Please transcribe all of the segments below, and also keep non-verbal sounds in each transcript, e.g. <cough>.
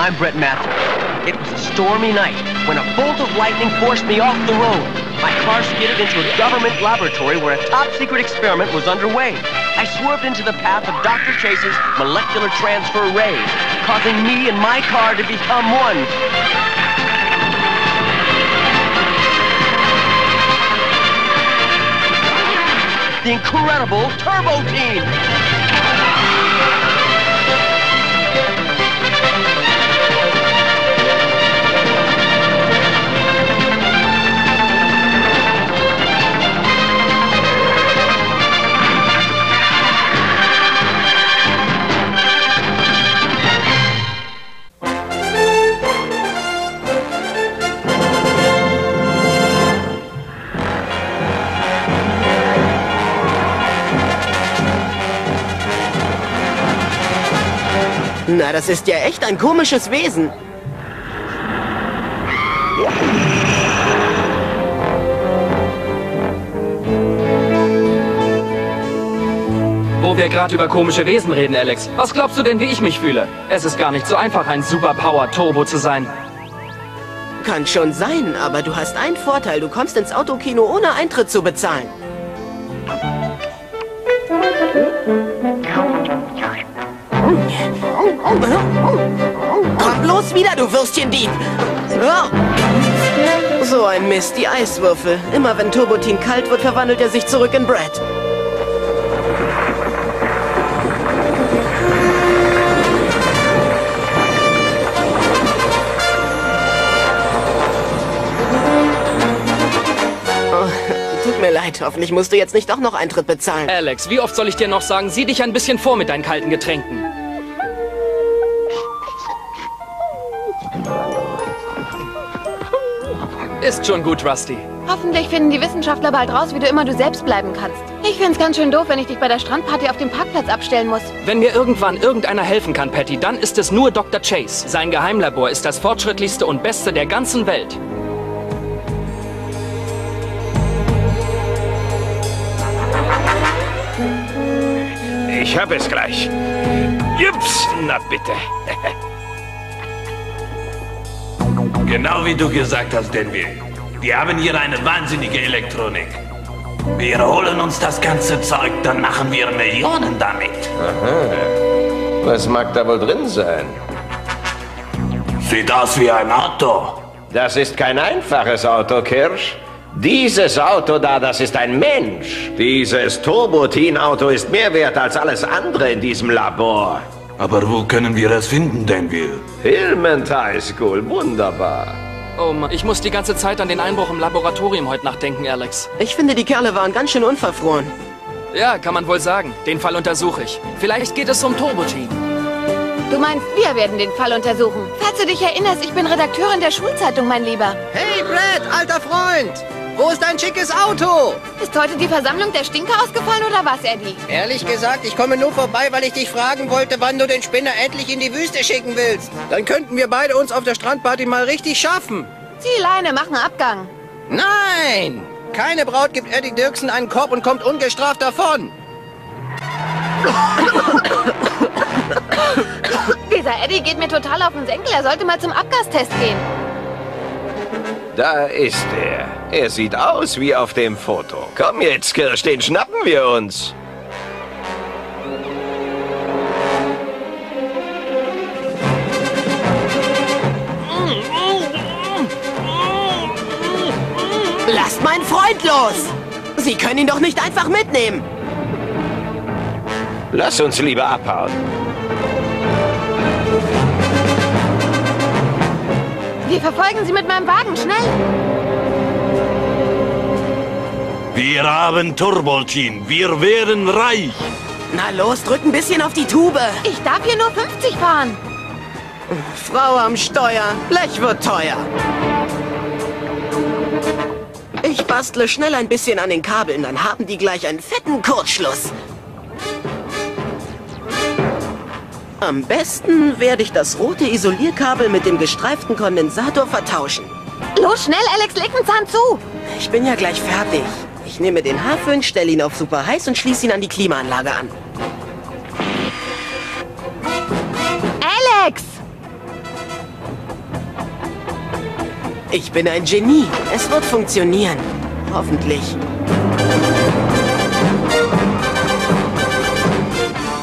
I'm Brett Matthews. It was a stormy night when a bolt of lightning forced me off the road. My car skidded into a government laboratory where a top-secret experiment was underway. I swerved into the path of Dr. Chase's molecular transfer ray, causing me and my car to become one. The incredible Turbo Team! Na, das ist ja echt ein komisches Wesen. Wo wir gerade über komische Wesen reden, Alex. Was glaubst du denn, wie ich mich fühle? Es ist gar nicht so einfach, ein Superpower-Turbo zu sein. Kann schon sein, aber du hast einen Vorteil. Du kommst ins Autokino ohne Eintritt zu bezahlen. Komm bloß wieder, du Würstchendieb! So ein Mist, die Eiswürfel. Immer wenn Turbotin kalt wird, verwandelt er sich zurück in Brad. Oh, tut mir leid, hoffentlich musst du jetzt nicht doch noch Eintritt bezahlen. Alex, wie oft soll ich dir noch sagen, sieh dich ein bisschen vor mit deinen kalten Getränken. Ist schon gut, Rusty. Hoffentlich finden die Wissenschaftler bald raus, wie du immer du selbst bleiben kannst. Ich find's ganz schön doof, wenn ich dich bei der Strandparty auf dem Parkplatz abstellen muss. Wenn mir irgendwann irgendeiner helfen kann, Patty, dann ist es nur Dr. Chase. Sein Geheimlabor ist das fortschrittlichste und beste der ganzen Welt. Ich habe es gleich. Jups, na bitte. <laughs> Genau wie du gesagt hast, Denville. Wir haben hier eine wahnsinnige Elektronik. Wir holen uns das ganze Zeug, dann machen wir Millionen damit. Was mag da wohl drin sein? Sieht aus wie ein Auto. Das ist kein einfaches Auto, Kirsch. Dieses Auto da, das ist ein Mensch. Dieses Turbotin-Auto ist mehr wert als alles andere in diesem Labor. Aber wo können wir es finden, Denville? Hillment High School, wunderbar. Oh Mann, ich muss die ganze Zeit an den Einbruch im Laboratorium heute Nacht denken, Alex. Ich finde, die Kerle waren ganz schön unverfroren. Ja, kann man wohl sagen. Den Fall untersuche ich. Vielleicht geht es um Turbo-Team. Du meinst, wir werden den Fall untersuchen. Falls du dich erinnerst, ich bin Redakteurin der Schulzeitung, mein Lieber. Hey, Brad, alter Freund! Wo ist dein schickes Auto? Ist heute die Versammlung der Stinker ausgefallen oder was, Eddie? Ehrlich gesagt, ich komme nur vorbei, weil ich dich fragen wollte, wann du den Spinner endlich in die Wüste schicken willst. Dann könnten wir beide uns auf der Strandparty mal richtig schaffen. Zieh Leine, mach einen Abgang. Nein! Keine Braut gibt Eddie Dirksen einen Korb und kommt ungestraft davon. Dieser Eddie geht mir total auf den Senkel. Er sollte mal zum Abgastest gehen. Da ist er. Er sieht aus wie auf dem Foto. Komm jetzt, Kirsch, den schnappen wir uns. Lasst meinen Freund los! Sie können ihn doch nicht einfach mitnehmen. Lass uns lieber abhauen. Wir verfolgen sie mit meinem Wagen. Schnell! Wir haben Turbolchin. Wir werden reich. Na los, drück ein bisschen auf die Tube. Ich darf hier nur 50 fahren. Frau am Steuer, Blech wird teuer. Ich bastle schnell ein bisschen an den Kabeln, dann haben die gleich einen fetten Kurzschluss. Am besten werde ich das rote Isolierkabel mit dem gestreiften Kondensator vertauschen. Los, schnell, Alex, leg einen Zahn zu. Ich bin ja gleich fertig. Ich nehme den Haarföhn, stelle ihn auf super heiß und schließe ihn an die Klimaanlage an. Alex! Ich bin ein Genie. Es wird funktionieren. Hoffentlich.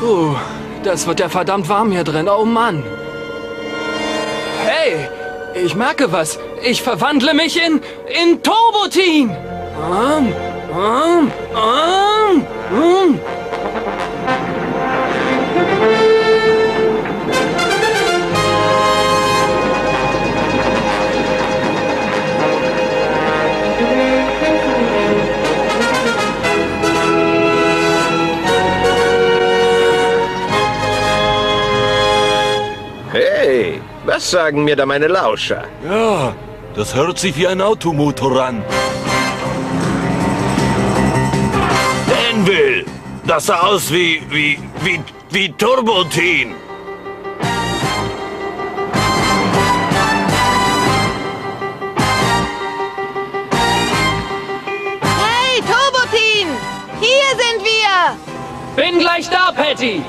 Puh, das wird ja verdammt warm hier drin. Oh Mann. Hey, ich merke was. Ich verwandle mich in... in Turbotin. Um, um, um, um. Was sagen mir da meine Lauscher? Ja, das hört sich wie ein Automotor an. Danville! Das sah aus wie, wie, wie, wie Turbotin. Hey, Turbotin! Hier sind wir! Bin gleich da, Patty.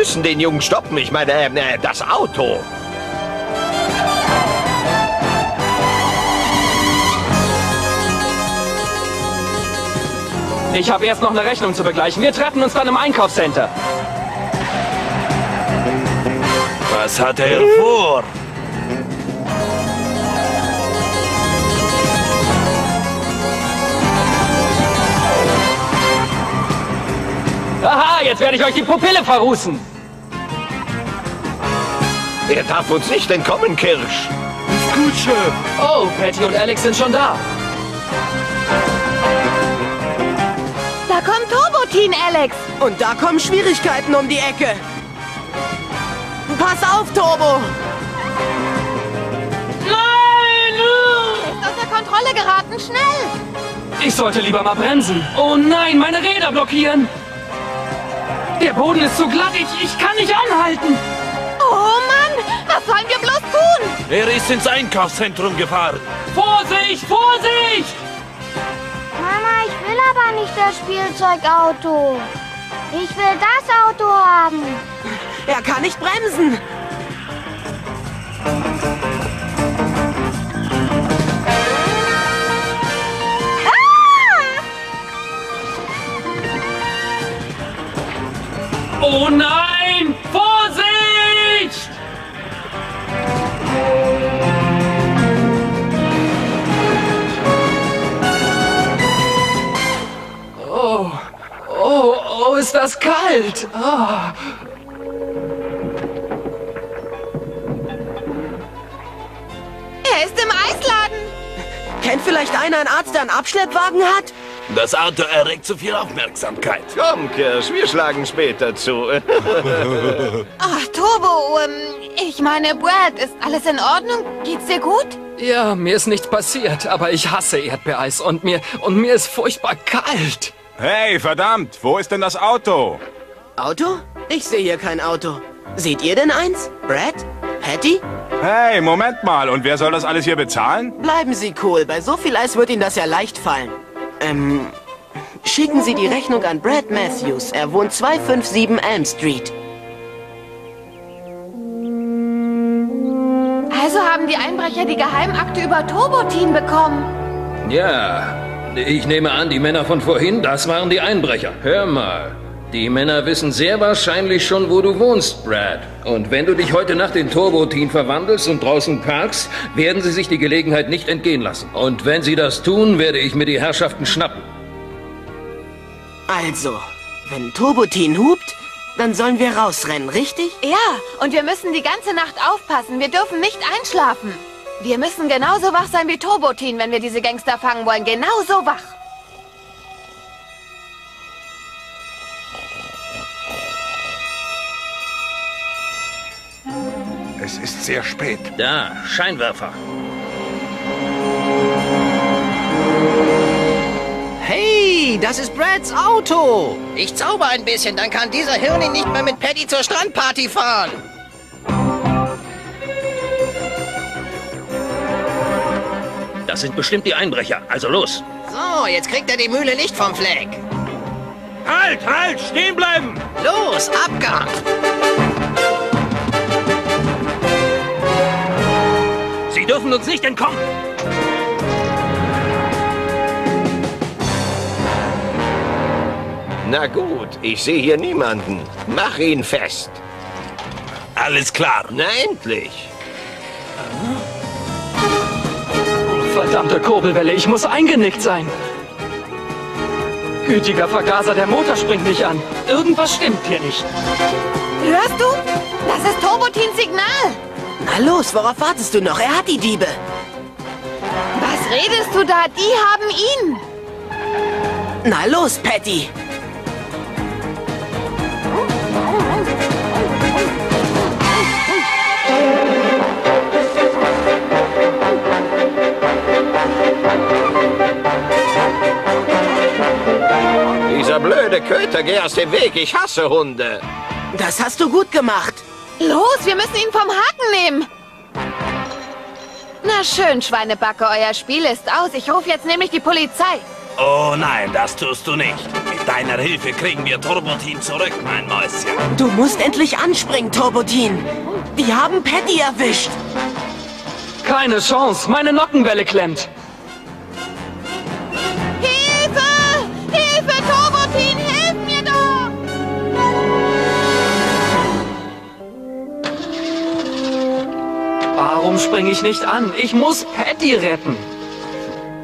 Müssen den Jungen stoppen. Ich meine, äh, äh, das Auto. Ich habe erst noch eine Rechnung zu begleichen. Wir treffen uns dann im Einkaufscenter. Was hat er vor? Aha, jetzt werde ich euch die Pupille verrußen. Er darf uns nicht entkommen, Kirsch. Gut, Chef. Oh, Patty und Alex sind schon da. Da kommt Turbotin, Alex! Und da kommen Schwierigkeiten um die Ecke. Pass auf, Turbo! Nein! Ist außer Kontrolle geraten, schnell! Ich sollte lieber mal bremsen. Oh nein, meine Räder blockieren. Der Boden ist zu glatt. Ich, ich kann nicht anhalten. Oh Mann, was sollen wir bloß tun? Er ist ins Einkaufszentrum gefahren. Vorsicht, Vorsicht! Mama, ich will aber nicht das Spielzeugauto. Ich will das Auto haben. Er kann nicht bremsen. Oh nein! Ist das kalt! Ah. Er ist im Eisladen. Kennt vielleicht einer einen Arzt, der einen Abschleppwagen hat? Das Auto erregt zu viel Aufmerksamkeit. Komm, Kirsch, wir schlagen später zu. <laughs> Ach, Turbo, ähm, ich meine, Brad, ist alles in Ordnung? Geht's dir gut? Ja, mir ist nichts passiert, aber ich hasse Erdbeereis und mir, und mir ist furchtbar kalt. Hey, verdammt, wo ist denn das Auto? Auto? Ich sehe hier kein Auto. Seht ihr denn eins? Brad? Patty? Hey, Moment mal, und wer soll das alles hier bezahlen? Bleiben Sie cool. Bei so viel Eis wird Ihnen das ja leicht fallen. Ähm, schicken Sie die Rechnung an Brad Matthews. Er wohnt 257 Elm Street. Also haben die Einbrecher die Geheimakte über Turbotin bekommen. Ja, ich nehme an, die Männer von vorhin, das waren die Einbrecher. Hör mal, die Männer wissen sehr wahrscheinlich schon, wo du wohnst, Brad. Und wenn du dich heute Nacht in Turbotin verwandelst und draußen parkst, werden sie sich die Gelegenheit nicht entgehen lassen. Und wenn sie das tun, werde ich mir die Herrschaften schnappen. Also, wenn Turbotin hupt, dann sollen wir rausrennen, richtig? Ja, und wir müssen die ganze Nacht aufpassen. Wir dürfen nicht einschlafen. Wir müssen genauso wach sein wie Turbotin, wenn wir diese Gangster fangen wollen. Genauso wach. Es ist sehr spät. Da, Scheinwerfer. Hey, das ist Brads Auto. Ich zauber ein bisschen, dann kann dieser Hirni nicht mehr mit Paddy zur Strandparty fahren. Das sind bestimmt die Einbrecher. Also los. So, jetzt kriegt er die Mühle nicht vom Fleck. Halt! Halt, stehen bleiben! Los, Abgang! Sie dürfen uns nicht entkommen! Na gut, ich sehe hier niemanden. Mach ihn fest. Alles klar. Na endlich. Verdammte Kurbelwelle, ich muss eingenickt sein. Gütiger Vergaser, der Motor springt nicht an. Irgendwas stimmt hier nicht. Hörst du? Das ist Turbotins Signal. Na los, worauf wartest du noch? Er hat die Diebe. Was redest du da? Die haben ihn. Na los, Patty. Dieser blöde Köter, geh aus dem Weg. Ich hasse Hunde. Das hast du gut gemacht. Los, wir müssen ihn vom Haken nehmen. Na schön, Schweinebacke, euer Spiel ist aus. Ich rufe jetzt nämlich die Polizei. Oh nein, das tust du nicht. Mit deiner Hilfe kriegen wir Turbotin zurück, mein Mäuschen. Du musst endlich anspringen, Turbotin. Die haben Patty erwischt. Keine Chance, meine Nockenwelle klemmt. Springe ich nicht an? Ich muss Patty retten.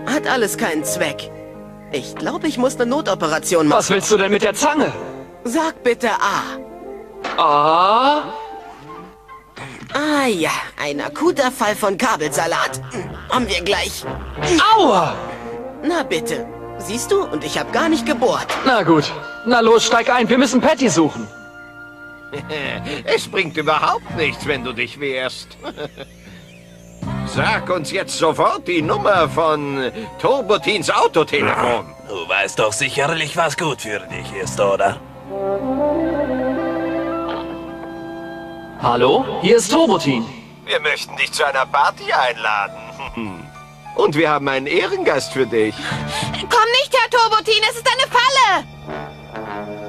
Hat alles keinen Zweck. Ich glaube, ich muss eine Notoperation machen. Was willst du denn mit der Zange? Sag bitte A. Ah, Ah ja, ein akuter Fall von Kabelsalat. Haben wir gleich. aua! Na bitte. Siehst du? Und ich habe gar nicht gebohrt. Na gut, na los, steig ein, wir müssen Patty suchen. <laughs> Es bringt überhaupt nichts, wenn du dich wehrst. <laughs> Sag uns jetzt sofort die Nummer von Turbotins Autotelefon. Du weißt doch sicherlich, was gut für dich ist, oder? Hallo, hier ist Turbotin. Wir möchten dich zu einer Party einladen. Und wir haben einen Ehrengast für dich. Komm nicht, Herr Turbotin, es ist eine Falle!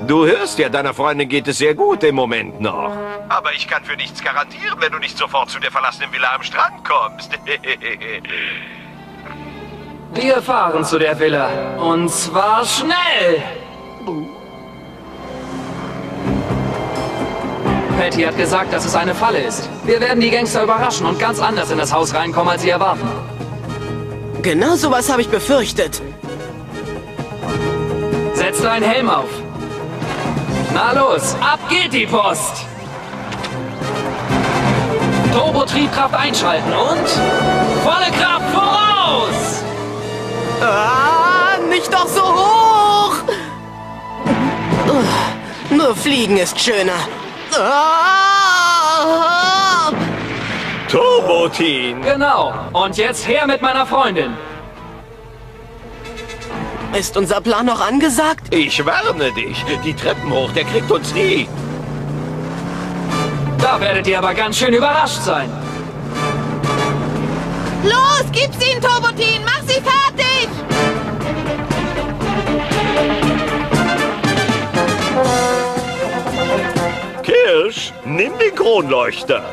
Du hörst ja, deiner Freundin geht es sehr gut im Moment noch. Aber ich kann für nichts garantieren, wenn du nicht sofort zu der verlassenen Villa am Strand kommst. <laughs> Wir fahren zu der Villa. Und zwar schnell! Patty hat gesagt, dass es eine Falle ist. Wir werden die Gangster überraschen und ganz anders in das Haus reinkommen, als sie erwarten. Genau sowas habe ich befürchtet. Setz deinen Helm auf. Na los, ab geht die Post! Turbotriebkraft einschalten und volle Kraft voraus! Ah, nicht doch so hoch! Nur Fliegen ist schöner. Ah! Turbotin! Genau. Und jetzt her mit meiner Freundin. Ist unser Plan noch angesagt? Ich warne dich. Die Treppen hoch, der kriegt uns nie. Da werdet ihr aber ganz schön überrascht sein. Los, gib's ihnen, Turbotin, mach sie fertig! Kirsch, nimm den Kronleuchter.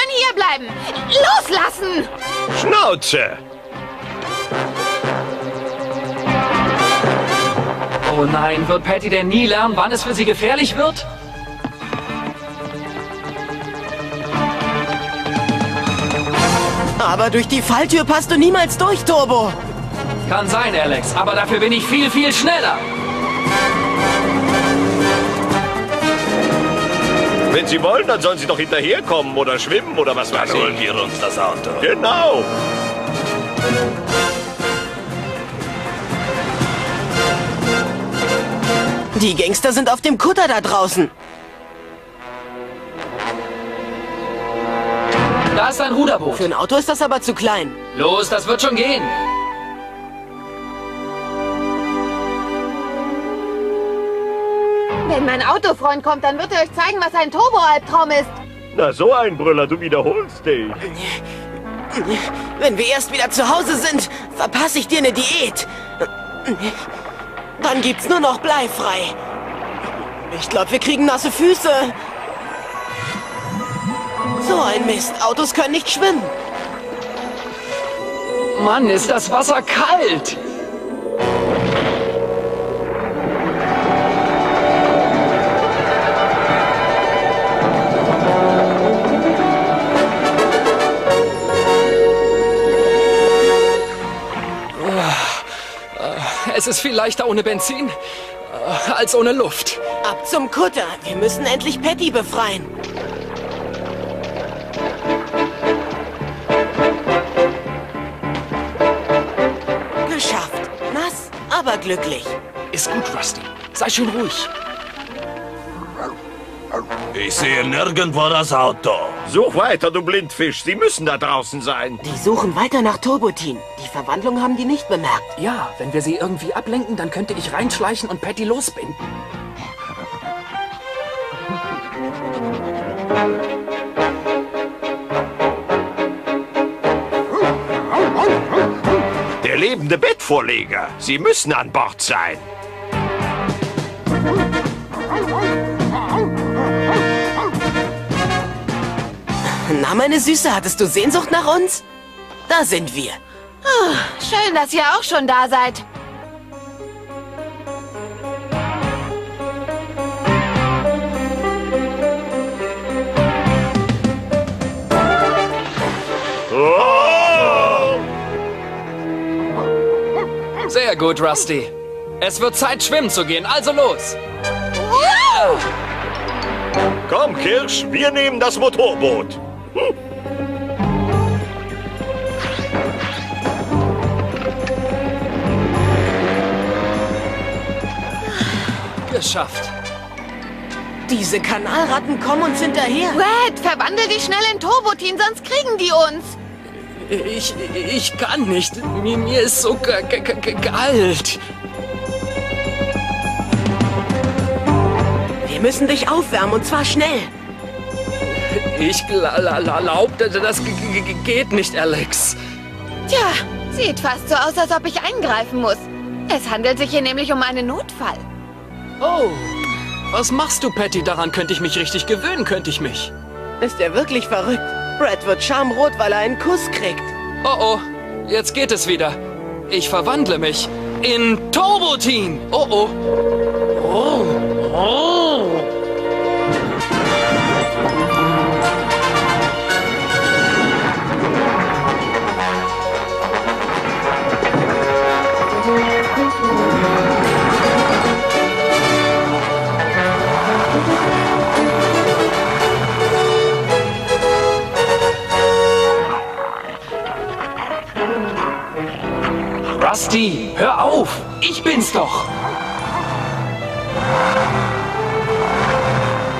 Schön hier bleiben. Loslassen! Schnauze! Oh nein, wird Patty denn nie lernen, wann es für sie gefährlich wird? Aber durch die Falltür passt du niemals durch, Turbo. Kann sein, Alex, aber dafür bin ich viel, viel schneller. Wenn Sie wollen, dann sollen Sie doch hinterherkommen oder schwimmen oder was weiß Dann holen ich. wir uns das Auto. Genau. Die Gangster sind auf dem Kutter da draußen. Da ist ein Ruderboot. Für ein Auto ist das aber zu klein. Los, das wird schon gehen. Wenn mein Autofreund kommt, dann wird er euch zeigen, was ein Turbo-Albtraum ist. Na, so ein Brüller, du wiederholst dich. Wenn wir erst wieder zu Hause sind, verpasse ich dir eine Diät. Dann gibt's nur noch bleifrei. Ich glaube, wir kriegen nasse Füße. So ein Mist. Autos können nicht schwimmen. Mann, ist das Wasser kalt! Ist viel leichter ohne Benzin äh, als ohne Luft. Ab zum Kutter. Wir müssen endlich Patty befreien. Geschafft. Nass, aber glücklich. Ist gut, Rusty. Sei schön ruhig. Ich sehe nirgendwo das Auto. Such weiter, du Blindfisch. Sie müssen da draußen sein. Die suchen weiter nach Turbotin. Die Verwandlung haben die nicht bemerkt. Ja, wenn wir sie irgendwie ablenken, dann könnte ich reinschleichen und Patty losbinden. Der lebende Bettvorleger. Sie müssen an Bord sein. Na, meine Süße, hattest du Sehnsucht nach uns? Da sind wir. Schön, dass ihr auch schon da seid. Sehr gut, Rusty. Es wird Zeit, schwimmen zu gehen, also los! Komm, Kirsch, wir nehmen das Motorboot. Geschafft. Diese Kanalratten kommen uns hinterher. Red, verwandel dich schnell in Turbotin, sonst kriegen die uns. Ich, ich kann nicht. Mir, mir ist so kalt. Wir müssen dich aufwärmen und zwar schnell. Ich glaube, das geht nicht, Alex. Tja, sieht fast so aus, als ob ich eingreifen muss. Es handelt sich hier nämlich um einen Notfall. Oh, was machst du, Patty? Daran könnte ich mich richtig gewöhnen, könnte ich mich. Ist er wirklich verrückt? Brad wird schamrot, weil er einen Kuss kriegt. Oh oh, jetzt geht es wieder. Ich verwandle mich in Turbotin. Oh oh. Oh. Oh. Rusty, hör auf! Ich bin's doch!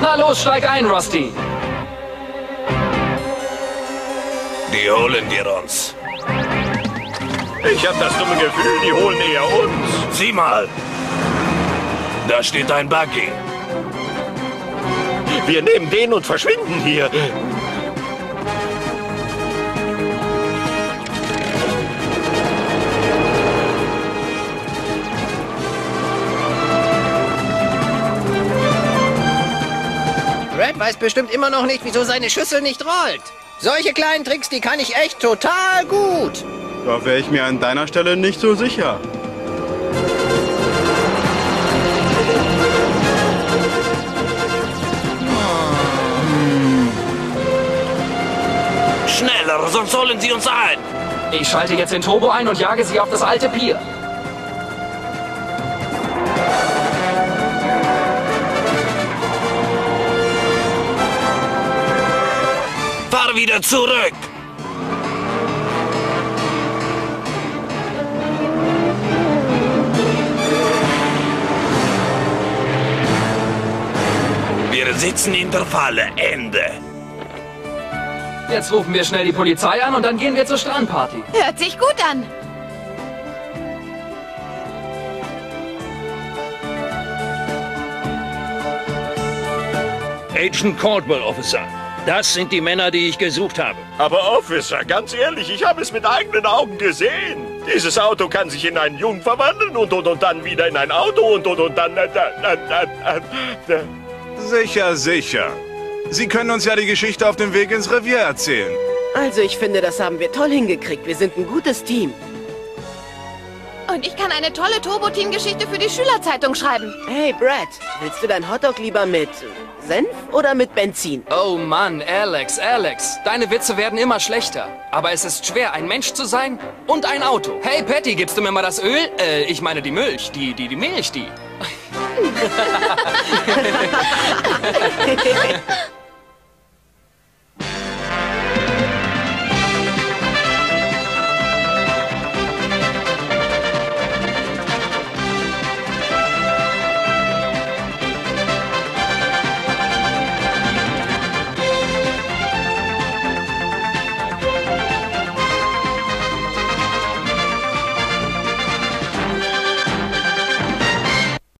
Na los, steig ein, Rusty! Die holen wir uns. Ich hab das dumme Gefühl, die holen eher uns. Sieh mal. Da steht ein Buggy. Wir nehmen den und verschwinden hier. Red weiß bestimmt immer noch nicht, wieso seine Schüssel nicht rollt. Solche kleinen Tricks, die kann ich echt total gut. Da wäre ich mir an deiner Stelle nicht so sicher. Schneller, sonst holen sie uns ein. Ich schalte jetzt den Turbo ein und jage sie auf das alte Pier. Wieder zurück. Wir sitzen in der Falle. Ende. Jetzt rufen wir schnell die Polizei an und dann gehen wir zur Strandparty. Hört sich gut an. Agent Caldwell, Officer. Das sind die Männer, die ich gesucht habe. Aber Officer, ganz ehrlich, ich habe es mit eigenen Augen gesehen. Dieses Auto kann sich in einen Jungen verwandeln und, und, und dann wieder in ein Auto und, und, und dann... Äh, äh, äh. Sicher, sicher. Sie können uns ja die Geschichte auf dem Weg ins Revier erzählen. Also ich finde, das haben wir toll hingekriegt. Wir sind ein gutes Team. Und ich kann eine tolle Turbo-Team-Geschichte für die Schülerzeitung schreiben. Hey, Brad, willst du dein Hotdog lieber mit Senf oder mit Benzin? Oh Mann, Alex, Alex. Deine Witze werden immer schlechter. Aber es ist schwer, ein Mensch zu sein und ein Auto. Hey, Patty, gibst du mir mal das Öl? Äh, ich meine die Milch. Die, die, die Milch, die. <laughs> <laughs>